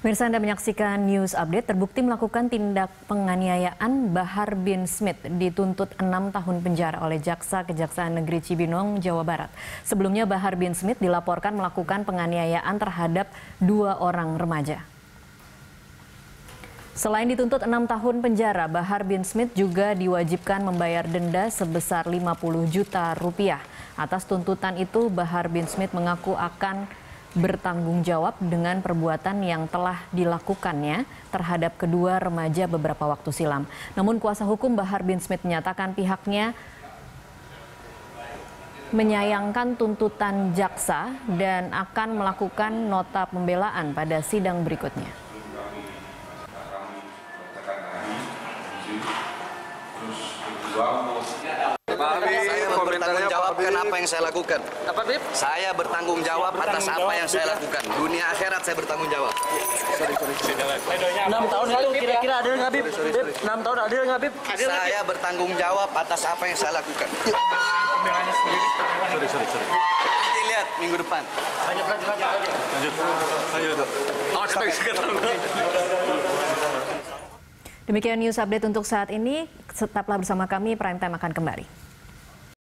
Mirsa Anda menyaksikan News Update, terbukti melakukan tindak penganiayaan Bahar bin Smith dituntut enam tahun penjara oleh Jaksa Kejaksaan Negeri Cibinong, Jawa Barat. Sebelumnya Bahar bin Smith dilaporkan melakukan penganiayaan terhadap dua orang remaja. Selain dituntut enam tahun penjara, Bahar bin Smith juga diwajibkan membayar denda sebesar 50 juta rupiah. Atas tuntutan itu, Bahar bin Smith mengaku akan bertanggung jawab dengan perbuatan yang telah dilakukannya terhadap kedua remaja beberapa waktu silam. Namun kuasa hukum Bahar bin Smith menyatakan pihaknya menyayangkan tuntutan jaksa dan akan melakukan nota pembelaan pada sidang berikutnya. Apa yang saya lakukan. Apa, Bib? Saya bertanggung jawab atas apa yang saya lakukan. Dunia akhirat saya bertanggung jawab. Sorry, sorry. 6 tahun itu kira-kira adil nggak, Bib? 6 tahun adil nggak, Bib? Saya bertanggung jawab atas apa yang saya lakukan. Sorry, sorry, sorry. Nanti lihat minggu depan. Lanjut, lanjut, lanjut. Lanjut. Lanjut. Awas, Demikian news update untuk saat ini. Tetaplah bersama kami, Prime Time akan kembali.